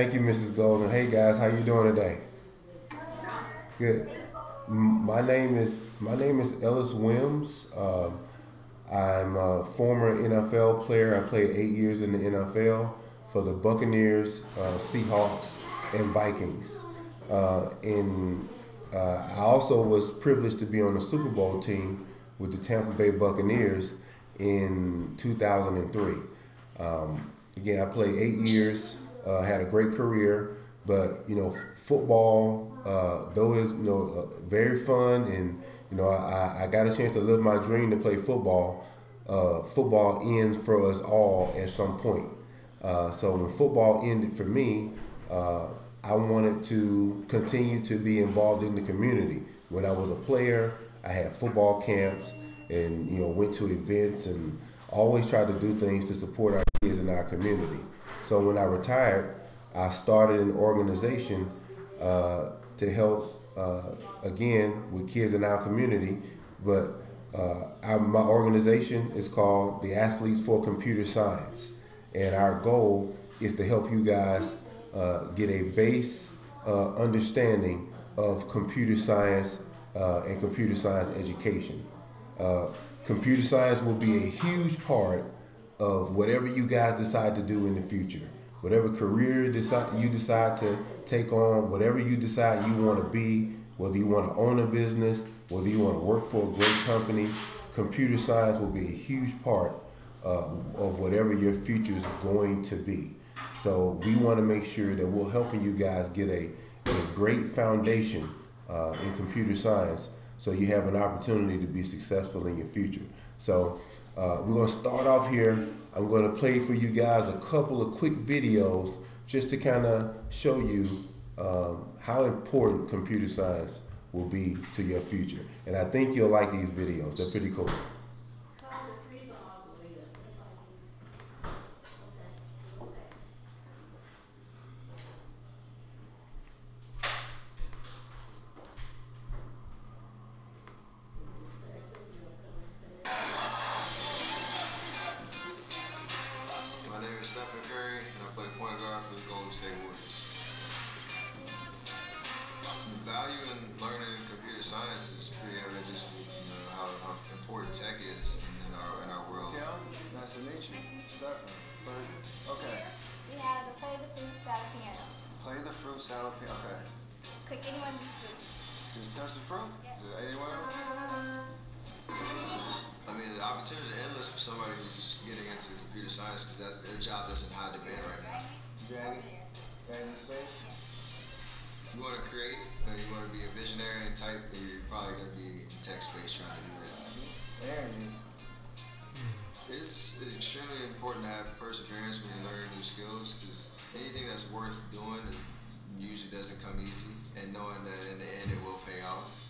Thank you, Mrs. Golden. Hey guys, how you doing today? Good. My name is my name is Ellis Wyms. Uh, I'm a former NFL player. I played eight years in the NFL for the Buccaneers, uh, Seahawks, and Vikings. Uh, and uh, I also was privileged to be on the Super Bowl team with the Tampa Bay Buccaneers in 2003. Um, again, I played eight years, uh, had a great career, but you know, f- football, uh, though is you know uh, very fun, and you know, I, I got a chance to live my dream to play football. Uh, football ends for us all at some point. Uh, so when football ended for me, uh, I wanted to continue to be involved in the community. When I was a player, I had football camps and you know went to events and always tried to do things to support our kids in our community. So when I retired, I started an organization uh, to help uh, again with kids in our community. But uh, our, my organization is called the Athletes for Computer Science, and our goal is to help you guys uh, get a base uh, understanding of computer science uh, and computer science education. Computer science will be a huge part of whatever you guys decide to do in the future. Whatever career decide, you decide to take on, whatever you decide you want to be, whether you want to own a business, whether you want to work for a great company, computer science will be a huge part uh, of whatever your future is going to be. So we want to make sure that we're helping you guys get a, a great foundation uh, in computer science so you have an opportunity to be successful in your future. So uh, we're going to start off here. I'm going to play for you guys a couple of quick videos just to kind of show you um, how important computer science will be to your future. And I think you'll like these videos. They're pretty cool. usually doesn't come easy, and knowing that in the end it will pay off.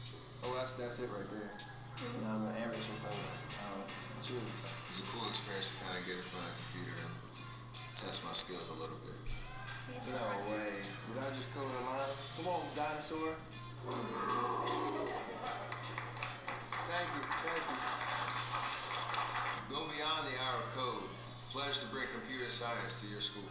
Oh, that's that's it right there. Um, you know, I'm an amateur player. Um, choose. It's a cool experience to kind of get in front of the computer and test my skills a little bit. No way. Did I just cover the line? Come on, dinosaur. Thank you, thank you. Go beyond the hour of code. Pledge to bring computer science to your school.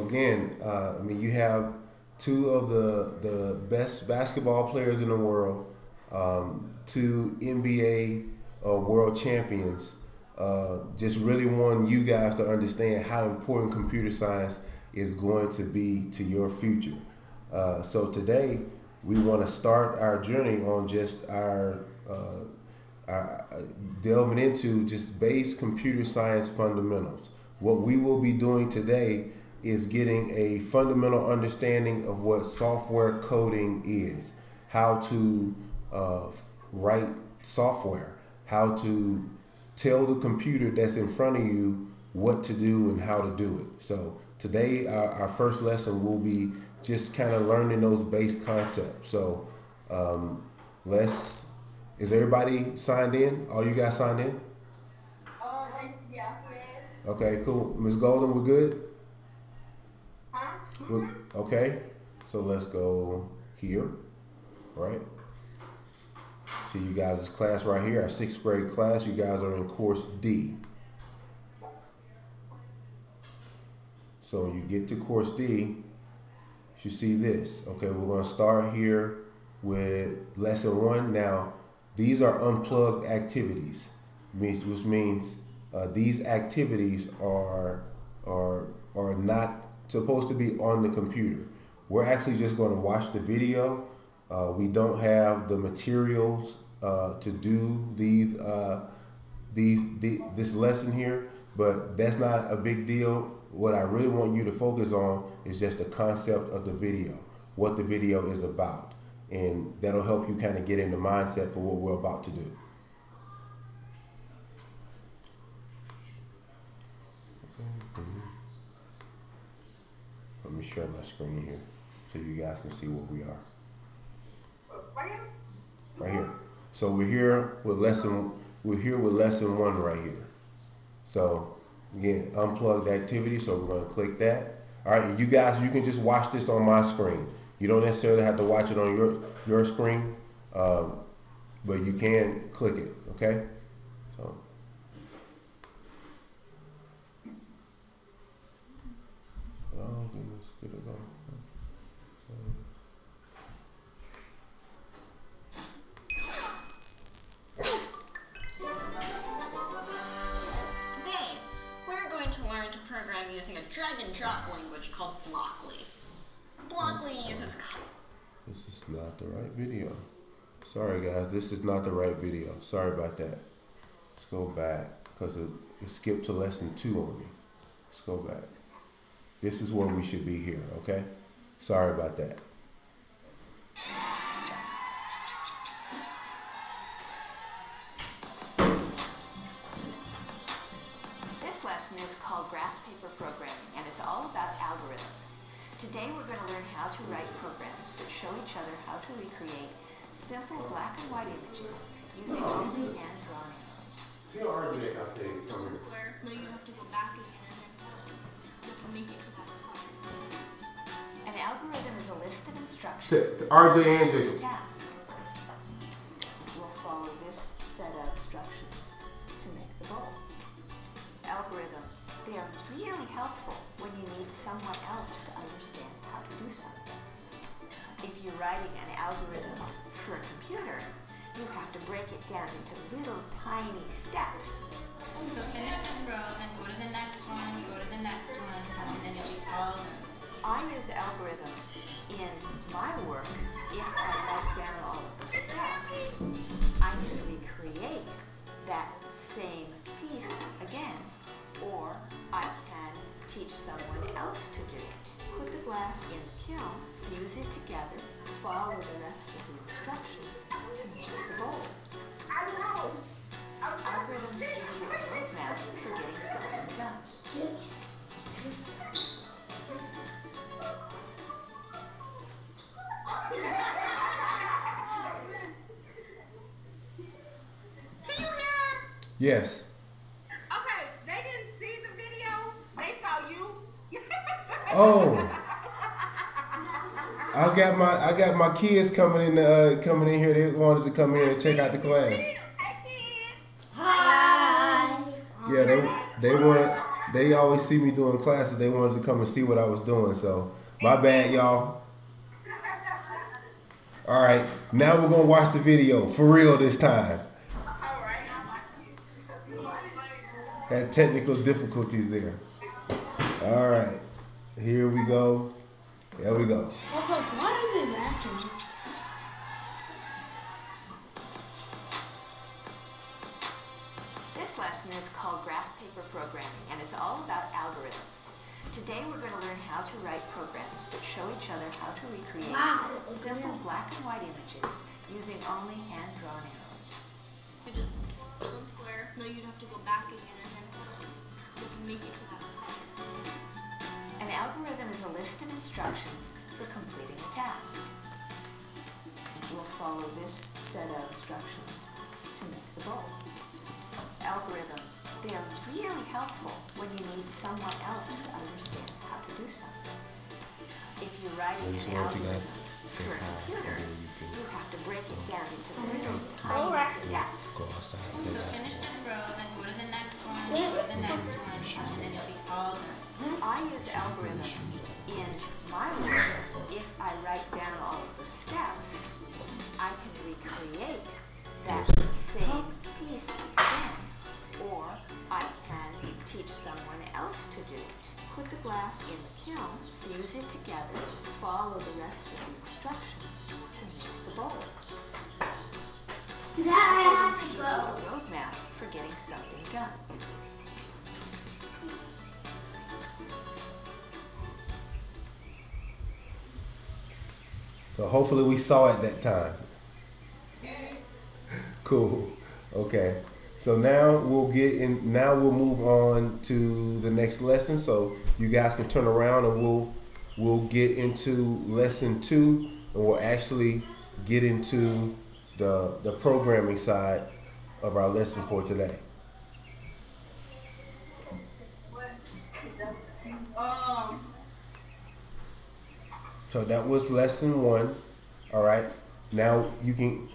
again, uh, I mean, you have two of the the best basketball players in the world, um, two NBA uh, world champions. Uh, just really want you guys to understand how important computer science is going to be to your future. Uh, so today we want to start our journey on just our, uh, our uh, delving into just base computer science fundamentals. What we will be doing today is getting a fundamental understanding of what software coding is, how to uh, write software, how to tell the computer that's in front of you what to do and how to do it. So today, our, our first lesson will be just kind of learning those base concepts. So um, let's. Is everybody signed in? All you guys signed in? Uh, yeah. Okay, cool. Ms. Golden, we're good. Okay, so let's go here, right? To you guys' class right here, our sixth grade class. You guys are in course D. So you get to course D, you see this. Okay, we're going to start here with lesson one. Now, these are unplugged activities, which means uh, these activities are are are not supposed to be on the computer. We're actually just going to watch the video. Uh, we don't have the materials uh, to do these uh, these the, this lesson here, but that's not a big deal. What I really want you to focus on is just the concept of the video, what the video is about, and that'll help you kind of get in the mindset for what we're about to do. Me share my screen here so you guys can see where we are. Right here? So we're here with lesson we're here with lesson one right here. So again, unplugged activity, so we're gonna click that. All right, you guys, you can just watch this on my screen. You don't necessarily have to watch it on your your screen, um, but you can click it. Okay. Using a drag and drop language called Blockly. Blockly uses This is not the right video. Sorry, guys. This is not the right video. Sorry about that. Let's go back because it, it skipped to lesson two on me. Let's go back. This is where we should be here, okay? Sorry about that. Today we're going to learn how to write programs that show each other how to recreate simple black and white images using only hand-drawn arrows. Square. No, you have to go back again and then you have to make it to that square. An algorithm is a list of instructions RJ and Jacob. task. We'll follow this set of instructions to make the goal. Algorithms, they are really helpful when you need someone else do something. If you're writing an algorithm for a computer, you have to break it down into little tiny steps. So finish this row, then go to the next one, go to the next one, and then you'll be all done. I use algorithms in my work if I write down all of the steps. I can recreate that same piece again, or I can teach someone else to do it. Put the glass in the kiln, fuse it together, follow the rest of the instructions to make the bowl. Algorithms give you a roadmap for getting something done. Can you hear us? Yes. Okay, they didn't see the video. They saw you. Oh. I got my I got my kids coming in uh, coming in here. They wanted to come in and check out the class. Hey, kids. Yeah, they they want they always see me doing classes. They wanted to come and see what I was doing. So my bad, y'all. All right, now we're gonna watch the video for real this time. Had technical difficulties there. All right, here we go. There we go. Show each other how to recreate Wow. simple black and white images using only hand-drawn arrows. You just in square. No, you'd have to go back again and then make it to that square. An algorithm is a list of instructions for completing a task. We'll follow this set of instructions to make the bowl. Algorithms, they are really helpful when you need someone else to understand how to do something. If you're writing I just an want you guys algorithm for a computer, you have to break it down into little tiny steps. Go outside and So finish this row, then go to the next one, go to the next one, and then you'll be all done. I use algorithms in my work. If I write down all of the steps, I can recreate that same piece again. Or I can teach someone else to do it. Put the glass in the kiln, fuse it together, follow the rest of the instructions to make the bowl. Algorithms give you a roadmap for getting something done. So hopefully we saw it that time. Cool. Okay. So now we'll get in. Now we'll move on to the next lesson. So you guys can turn around and we'll we'll get into lesson two, and we'll actually get into the the programming side of our lesson for today. So that was lesson one. All right. Now you can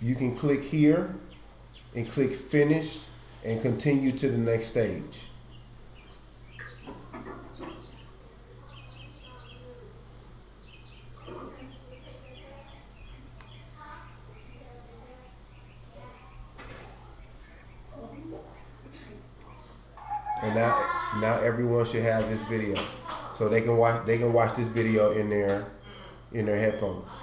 you can click here and click finish and continue to the next stage. And now now everyone should have this video. So they can watch they can watch this video in their in their headphones.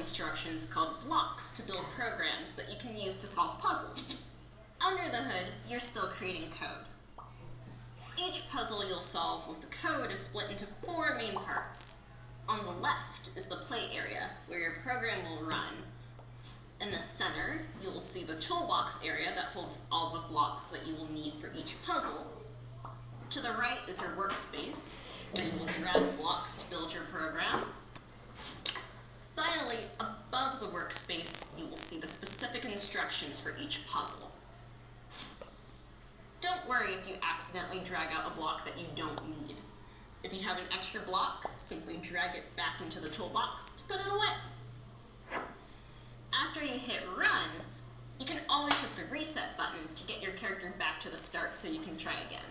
Instructions called blocks to build programs that you can use to solve puzzles. Under the hood, you're still creating code. Each puzzle you'll solve with the code is split into four main parts. On the left is the play area, where your program will run. In the center, you will see the toolbox area that holds all the blocks that you will need for each puzzle. To the right is your workspace, where you will drag blocks to build your program. Finally, above the workspace, you will see the specific instructions for each puzzle. Don't worry if you accidentally drag out a block that you don't need. If you have an extra block, simply drag it back into the toolbox to put it away. After you hit run, you can always hit the reset button to get your character back to the start so you can try again.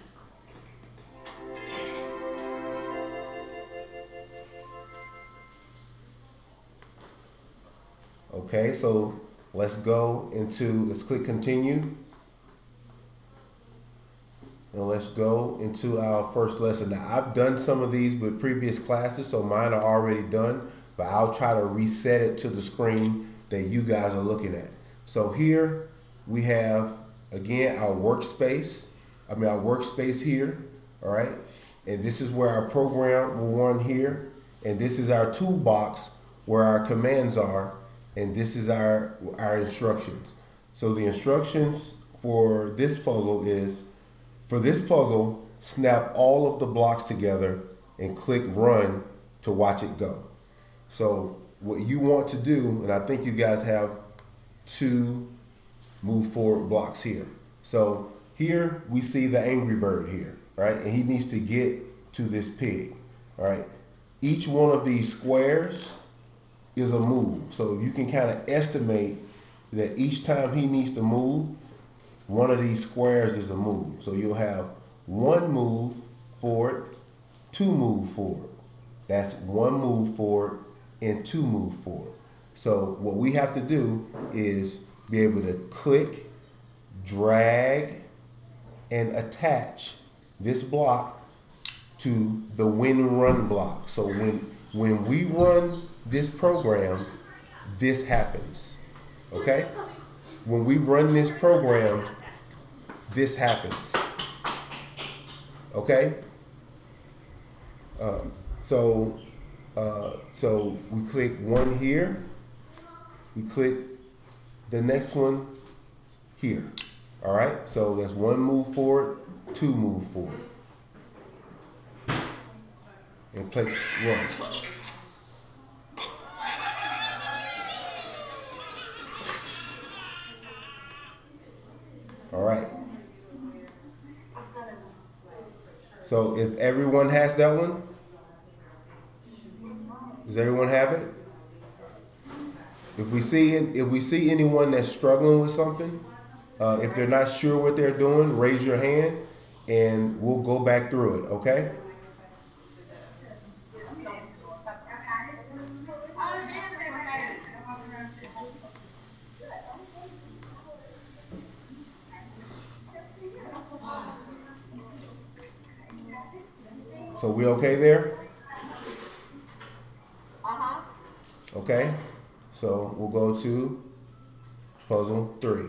Okay, so let's go into let's click continue. And let's go into our first lesson. Now I've done some of these with previous classes, so mine are already done, but I'll try to reset it to the screen that you guys are looking at. So here we have again our workspace. I mean our workspace here, all right? And this is where our program will run here. And this is our toolbox where our commands are. And this is our our instructions. So the instructions for this puzzle is for this puzzle, snap all of the blocks together and click run to watch it go. So what you want to do, and I think you guys have two move forward blocks here. So here we see the angry bird here, right? And he needs to get to this pig, all right? each one of these squares is a move. So you can kind of estimate that each time he needs to move, one of these squares is a move. So you'll have one move forward, two move forward. That's one move forward and two move forward. So what we have to do is be able to click, drag, and attach this block to the when run block. So when when we run this program, this happens. Okay? When we run this program, this happens. Okay? Uh, so uh, so we click one here. We click the next one here. All right. So that's one move forward, two move forward, and click run. All right. So if everyone has that one, does everyone have it? If we see if we see anyone that's struggling with something, uh, if they're not sure what they're doing, raise your hand, and we'll go back through it. Okay? So we okay there? Uh-huh. Okay. So we'll go to puzzle three.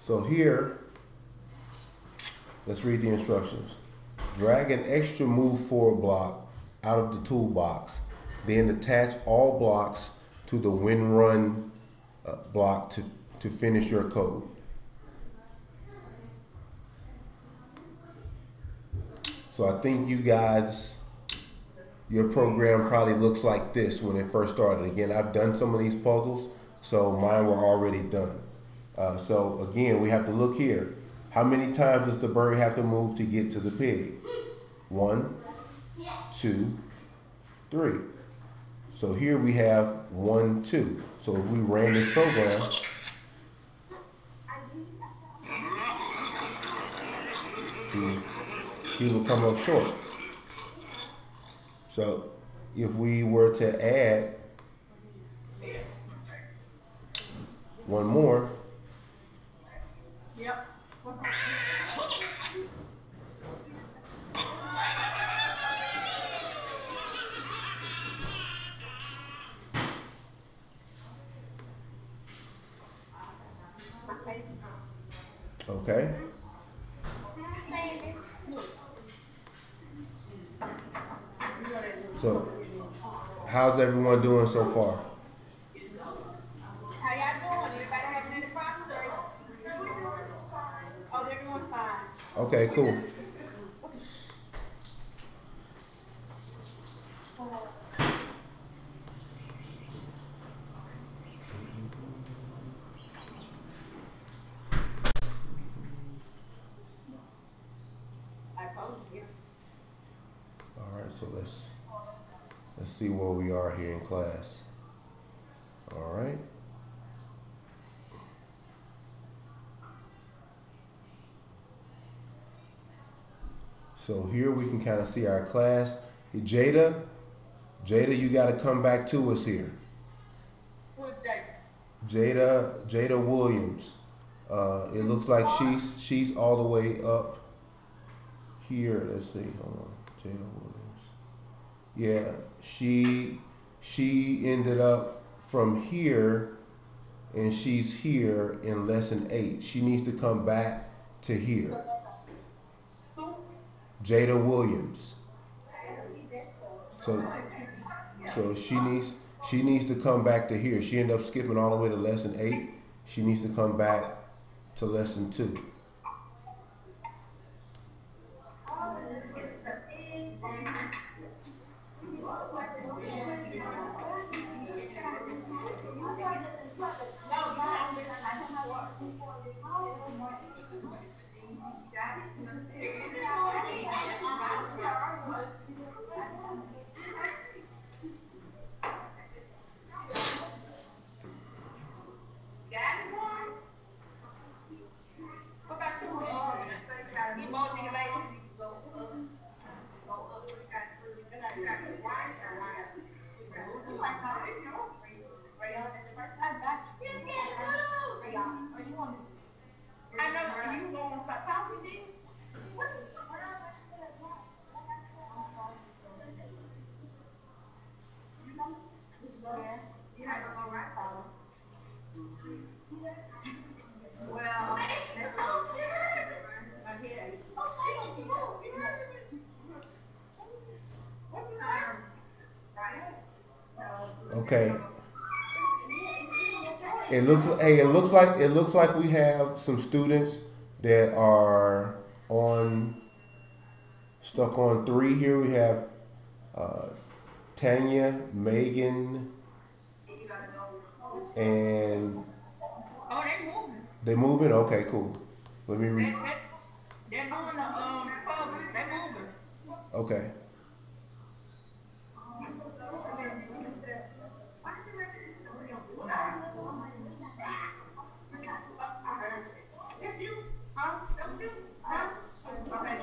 So here, let's read the instructions. Drag an extra move forward block out of the toolbox, then attach all blocks to the when run uh, block to, to finish your code. So I think you guys, your program probably looks like this when it first started. Again, I've done some of these puzzles, so mine were already done. Uh, so again, we have to look here. How many times does the bird have to move to get to the pig? One, two, three. So here we have one, two. So if we ran this program, he, he come up short. So if we were to add one more, everyone doing so far? How y'all doing? Everybody having any problems? Oh, they're doing fine. Okay, cool. I told you. All right, so let's let's see where we are here in class. All right. So here we can kind of see our class. Jada, Jada, you got to come back to us here. Who's that? Jada, Jada Williams. Uh, it looks like she's she's all the way up here. Let's see. Hold on, Jada Williams. Yeah, she she ended up from here, and she's here in lesson eight. She needs to come back to here. Jada Williams. So so she needs she needs to come back to here. She ended up skipping all the way to lesson eight. She needs to come back to lesson two. Okay. It looks hey, it looks like it looks like we have some students that are on stuck on three here. We have uh, Tanya, Megan, and Oh, they moving. they moving. Okay, cool. Let me They, read. they, they're doing the um puzzles. They moving. Okay. If you, huh? Don't you? Huh? Okay.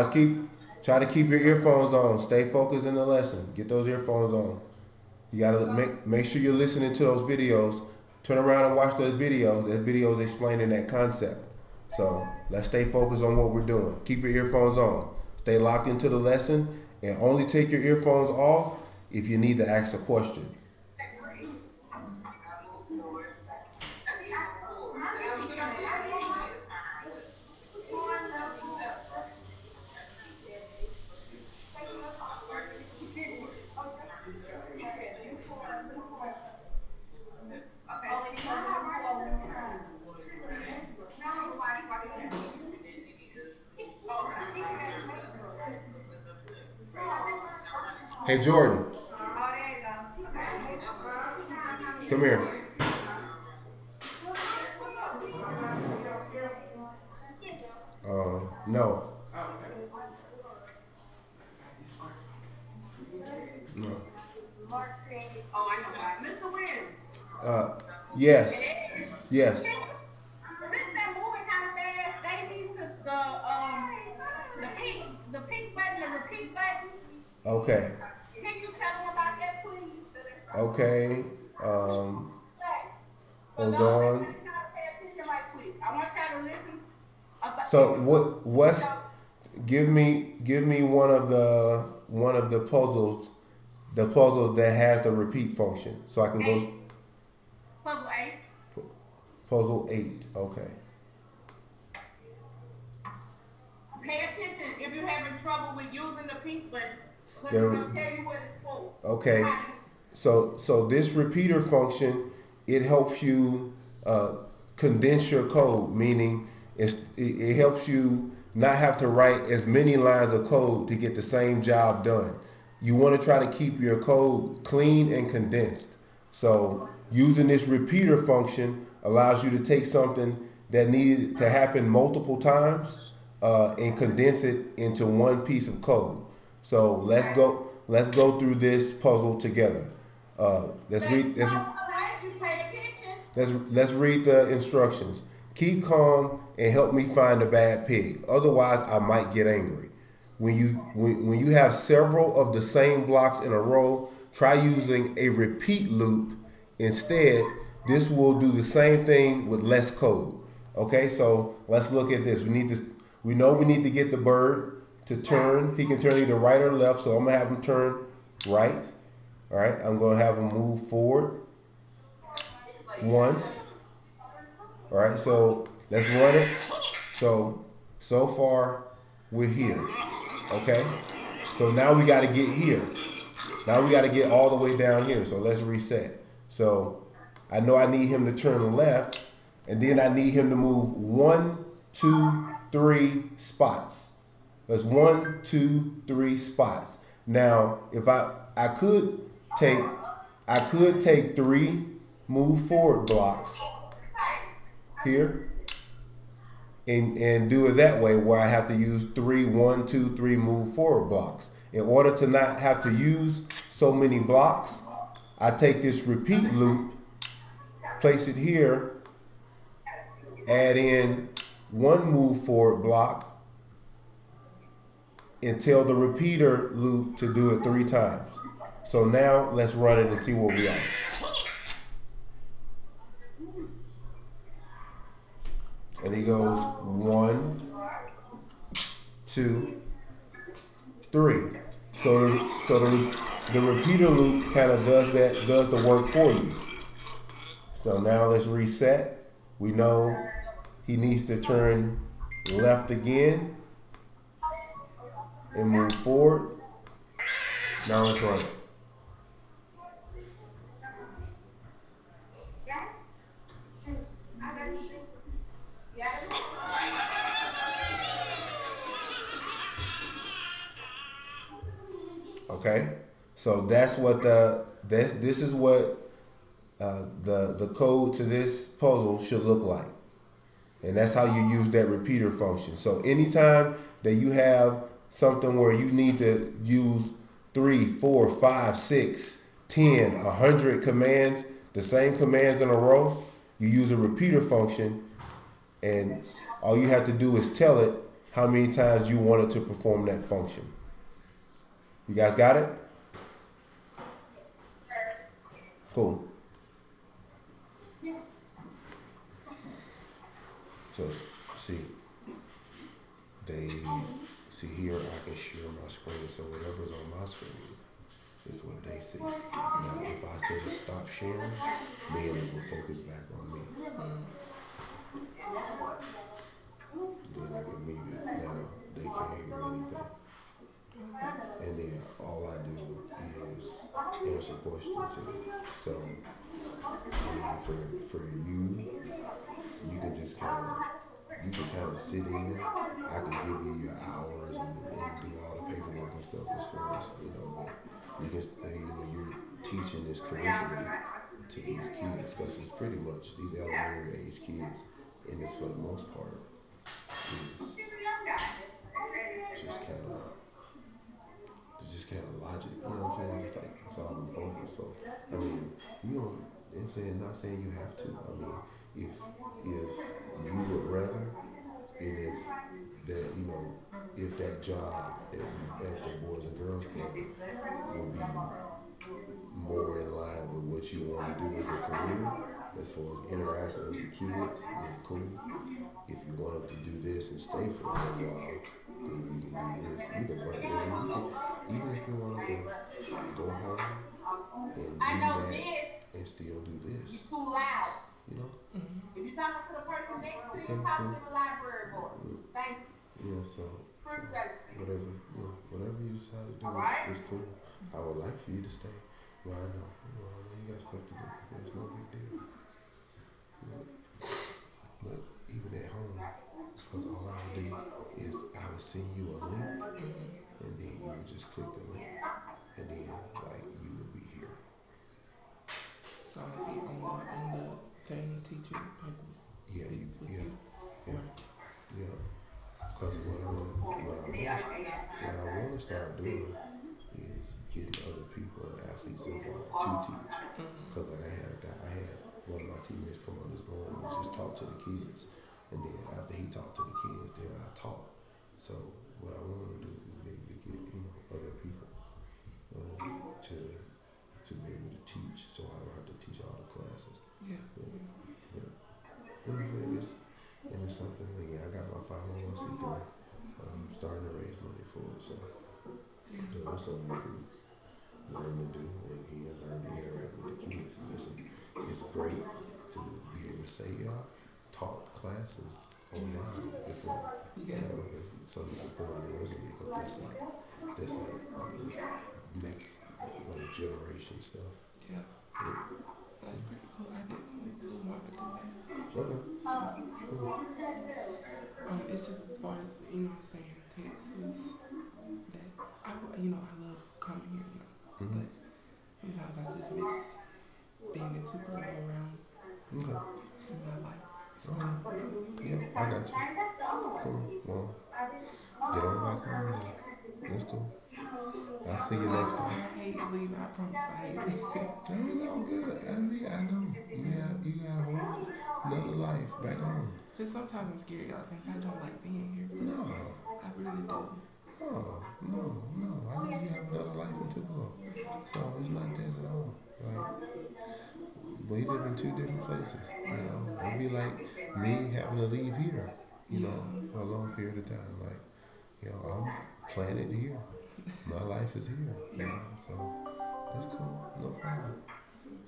Guys, keep try to keep your earphones on. Stay focused in the lesson. Get those earphones on. You gotta make make sure you're listening to those videos. Turn around and watch those videos. That videos explaining that concept. So let's stay focused on what we're doing. Keep your earphones on. Stay locked into the lesson, and only take your earphones off if you need to ask a question. Hey Jordan, come here. Uh, no. No. Oh, I know. Mr. Williams. Uh, yes. Yes. Since they're moving kind of fast, they need to the um the pink the pink button, the repeat button. Okay. Can you tell them about that, please? Okay. Um, So hold those that on. kind of pay attention right quick. I want y'all to listen. About, So what? What's? Give me. Give me one of the one of the puzzles. The puzzle that has the repeat function, so I can go. puzzle eight. Puzzle eight. Okay. Pay attention if you're having trouble with using the pink button. Because There- it'll tell you what it's for. Okay. So so this repeater function it helps you uh, condense your code, meaning it's, it, it helps you not have to write as many lines of code to get the same job done. You want to try to keep your code clean and condensed. So using this repeater function allows you to take something that needed to happen multiple times uh, and condense it into one piece of code. So let's go. Let's go through this puzzle together. Uh, let's read. Let's, let's let's read the instructions. Keep calm and help me find the bad pig. Otherwise, I might get angry. When you when, when you have several of the same blocks in a row, try using a repeat loop instead. This will do the same thing with less code. Okay, so let's look at this. We need this. We know we need to get the bird to turn. He can turn either right or left. So I'm gonna have him turn right. All right. I'm gonna have him move forward once. All right, so let's run it. So, so far, we're here. Okay? So now we got to get here. Now we got to get all the way down here. So let's reset. So I know I need him to turn left, and then I need him to move one, two, three spots. That's one, two, three spots. Now, if I I could take I could take three move forward blocks here and and do it that way where I have to use three one two three move forward blocks in order to not have to use so many blocks I take this repeat loop place it here add in one move forward block and tell the repeater loop to do it three times. So now let's run it and see what we are. And he goes one, two, three. So the so the, the repeater loop kind of does that does the work for you. So now let's reset. We know he needs to turn left again and move forward. Now let's run it. Okay, so that's what the this this is what uh, the the code to this puzzle should look like, and that's how you use that repeater function. So anytime that you have something where you need to use three, four, five, six, ten, a hundred commands, the same commands in a row, you use a repeater function, and all you have to do is tell it how many times you want it to perform that function. You guys got it? Cool. So, see, they see here. I can share my screen, so whatever's on my screen is what they see. Now, if I say to stop sharing, then it will focus back on me. Then I can mute it. Now they can't hear anything. And then all I do is answer questions. here. So, I mean, for for you, you can just kind of you can kind of sit in. I can give you your hours and, and do all the paperwork and stuff as far as you know, but you can stay. Uh, you know, you're teaching this curriculum to these kids because it's pretty much these elementary age kids, and it's for the most part is just kind of you know what I'm saying? Just like solving puzzles. So I mean, you don't. I'm saying not saying you have to. I mean, if if you would rather, and if that you know, if that job at, at the Boys and Girls Club would be more in line with what you want to do as a career, as far as interacting with the kids, then cool. If you wanted to do this and stay for a while, then you can do this either way. Then you can, even if you want to go home and do I know that this and still do is this, too loud. you know? Mm-hmm. If you're talking to the person next to you, Okay, talk cool. to the library boy. Thank you. Yeah, so, so whatever, you know, whatever you decide to do Alright. is, is cool. I would like for you to stay. Well, I know, you know, I know you got stuff to do. It's no big deal. Yeah. But even at home, because all I would do is I would send you a link, mm-hmm. and then you would just click the link, and then like you would be here. So I'll be on the on the thing teaching like Yeah, you, yeah, you. yeah, yeah. Because what I want, what I want, what I want to start doing is getting other people and athletes involved to teach. Mm-hmm. Because I had a guy, I had one of my teammates come on this morning and just talk to the kids, and then after he talked to the kids, then I taught. So what I want to do is be able to get you know other people uh, to to be able to teach, so I don't have to teach all the classes. Yeah. Yeah. Yeah. You know what I'm saying? It's, and it's something, yeah, I got my 501c3. I'm starting to raise money for it, so you know, it's something you can learn to do and again, learn to interact with the kids. And it's, it's great to be able to say, yeah, I taught classes online before. Yeah. You know, something you can put on your resume because that's like, that's like next like generation stuff. Yeah. Yeah. That's pretty cool. I didn't do marketing. Okay. Um, it's just as far as you know, saying Texas that I, you know, I love coming here, you know, Mhm. but sometimes I just miss being in Tupelo around Okay. in my life. You Yeah, I got you. Cool. Well, get on back home then. Let's go. I'll see you next I time. hate leaving. I promise I hate leaving. No, it's all good. I mean, I know. You got you got a whole another life back home. Because sometimes I'm scared. Y'all think I don't like being here. No. I really do. Oh, no, no. I know you have another life in Tupelo. So it's not that at all. Like, we live in two different places. You know, it'd be like me having to leave here, you know, for a long period of time. Like, you know, I'm planted here. My life is here. You know, so that's cool. No problem.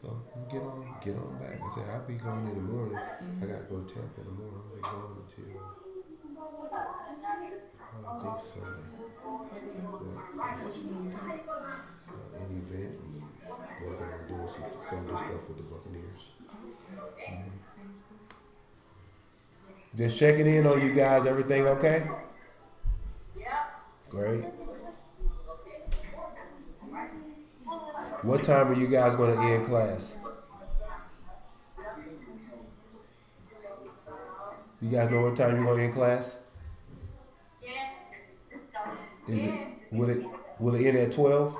So get on, get on back. I said I'll be going in the morning. I gotta go to Tampa in the morning. I'll be going until probably I think Sunday. Yeah, What you doing today? so, uh, an event. Working on doing some some of this stuff with the Buccaneers. Okay. Just checking in on you guys. Everything okay? Yep. Great. What time are you guys going to end class? You guys know what time you're going to end class? Yes. Is it, will it will it end at? Twelve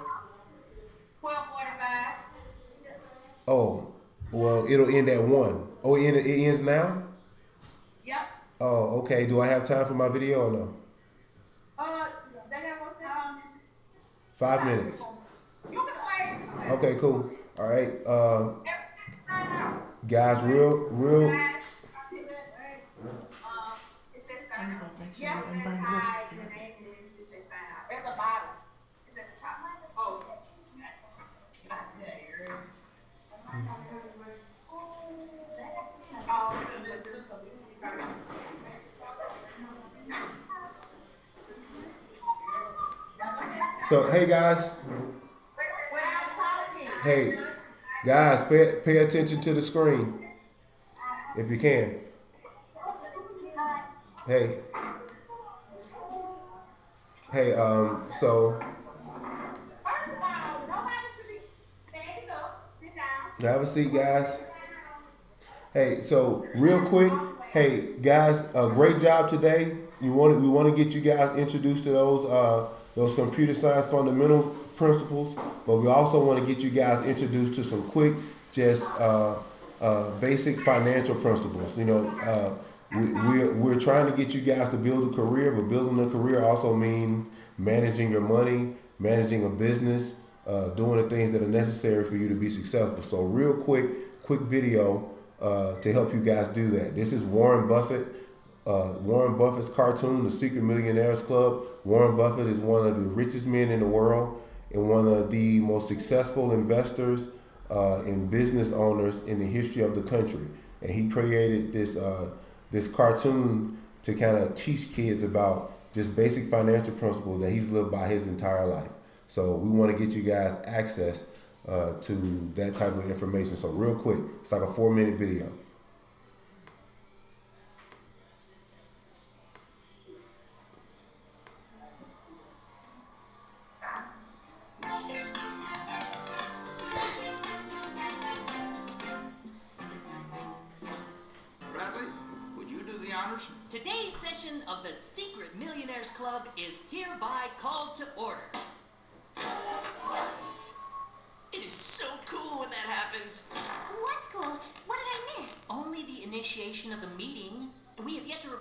Oh, well, it'll end at one. Oh, it, end, it ends now. Yep. Oh, okay. Do I have time for my video or no? Uh, they have what's that? Five minutes. You can play. Okay, cool. All right, uh, Everything's fine out. guys. Real, real. Um, it says sign I'm out. gonna make sure Yes, I'm it says burning hi, up. your name, and then it should say sign out. At the bottom. It's at the top. Oh, okay. I see that area. Oh, it's just a- So, hey guys. Hey, guys, pay, pay attention to the screen if you can. Hey. Hey, um, so have a seat, guys. Hey, so real quick, hey guys, a great job today. You want we want to get you guys introduced to those uh, those computer science fundamental principles, but we also want to get you guys introduced to some quick, just uh, uh, basic financial principles. You know, uh, we, we're we're trying to get you guys to build a career, but building a career also means managing your money, managing a business, uh, doing the things that are necessary for you to be successful. So, real quick, quick video uh, to help you guys do that. This is Warren Buffett. Uh, Warren Buffett's cartoon, The Secret Millionaires Club. Warren Buffett is one of the richest men in the world and one of the most successful investors uh, and business owners in the history of the country. And he created this uh, this cartoon to kind of teach kids about just basic financial principles that he's lived by his entire life. So we want to get you guys access uh, to that type of information. So real quick, it's like a four minute video.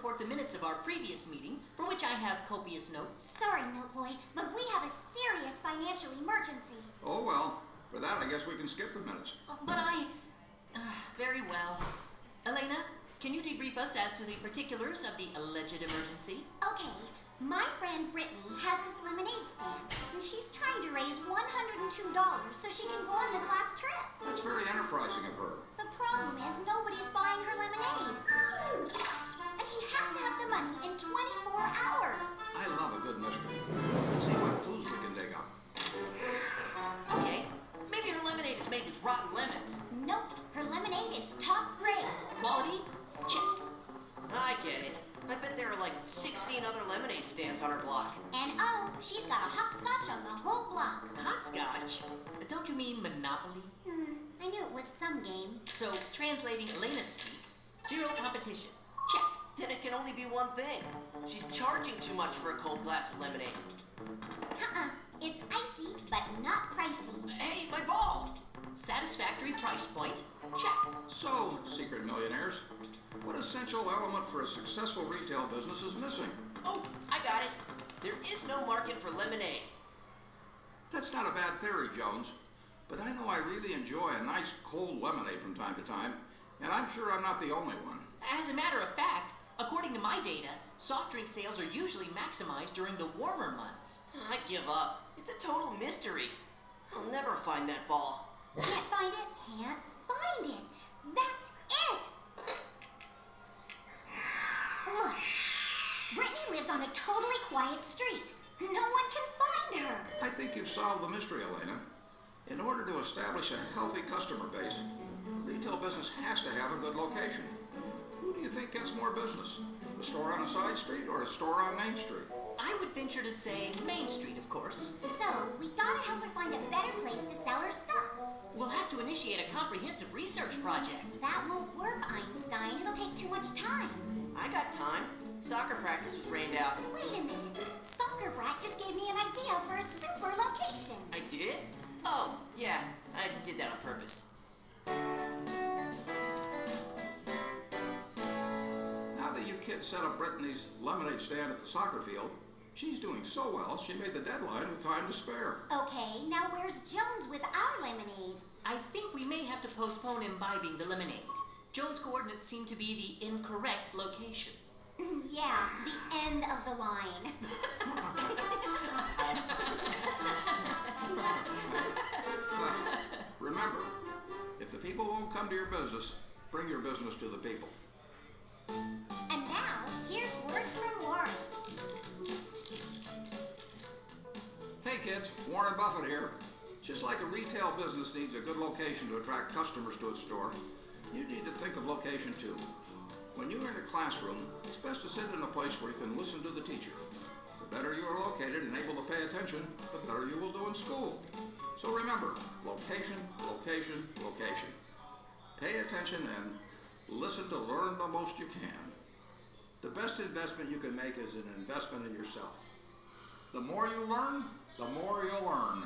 Report the minutes of our previous meeting, for which I have copious notes. Sorry, Milk Boy, but we have a serious financial emergency. Oh, well, for that, I guess we can skip the minutes. Uh, But I. Uh, very well. Elena, can you debrief us as to the particulars of the alleged emergency? Okay, my friend Brittany has this lemonade stand, and she's trying to raise $102 so she can go on the class trip. That's very enterprising of her. The problem is nobody's buying her lemonade. And she has to have the money in 24 hours. I love a good mystery. Let's see what clues we can dig up. Okay, maybe her lemonade is made with rotten lemons. Nope, her lemonade is top grade. Quality? Check. I get it. I bet there are like 16 other lemonade stands on her block. And oh, she's got a hopscotch on the whole block. Hopscotch? Don't you mean Monopoly? Hmm, I knew it was some game. So, translating Elena's speak, zero competition. Check. Then it can only be one thing. She's charging too much for a cold glass of lemonade. Uh-uh, it's icy, but not pricey. Hey, my ball! Satisfactory price point. Check. So, secret millionaires, what essential element for a successful retail business is missing? Oh, I got it. There is no market for lemonade. That's not a bad theory, Jones. But I know I really enjoy a nice cold lemonade from time to time, and I'm sure I'm not the only one. As a matter of fact, according to my data, soft drink sales are usually maximized during the warmer months. I give up. It's a total mystery. I'll never find that ball. Can't find it? Can't find it. That's it. Look, Brittany lives on a totally quiet street. No one can find her. I think you've solved the mystery, Elena. In order to establish a healthy customer base, retail business has to have a good location. Who do you think gets more business? A store on a side street or a store on Main Street? I would venture to say Main Street, of course. So, we gotta help her find a better place to sell her stuff. We'll have to initiate a comprehensive research project. That won't work, Einstein. It'll take too much time. I got time. Soccer practice was rained out. Wait a minute. Soccer Brat just gave me an idea for a super location. I did? Oh, yeah. I did that on purpose. Now that you kids set up Brittany's lemonade stand at the soccer field, she's doing so well she made the deadline with time to spare. Okay, now where's Jones with our lemonade? I think we may have to postpone imbibing the lemonade. Jones' coordinates seem to be the incorrect location. Mm, yeah, the end of the line. Remember, if the people won't come to your business, bring your business to the people. And now, here's words from Warren. Hey kids, Warren Buffett here. Just like a retail business needs a good location to attract customers to its store, you need to think of location too. When you're in a classroom, it's best to sit in a place where you can listen to the teacher. The better you are located and able to pay attention, the better you will do in school. So remember, location, location, location. Pay attention and listen to learn the most you can. The best investment you can make is an investment in yourself. The more you learn, the more you'll earn.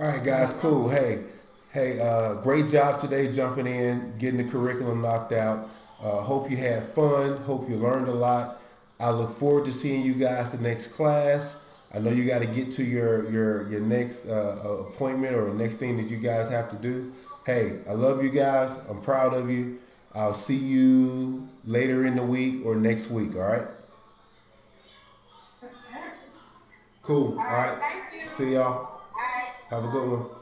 All right, guys, cool. Hey, hey, uh, great job today jumping in, getting the curriculum knocked out. Uh, hope you had fun. Hope you learned a lot. I look forward to seeing you guys the next class. I know you got to get to your your your next uh, appointment or next thing that you guys have to do. Hey, I love you guys. I'm proud of you. I'll see you later in the week or next week. All right. Cool. All right. See y'all. Have a good one.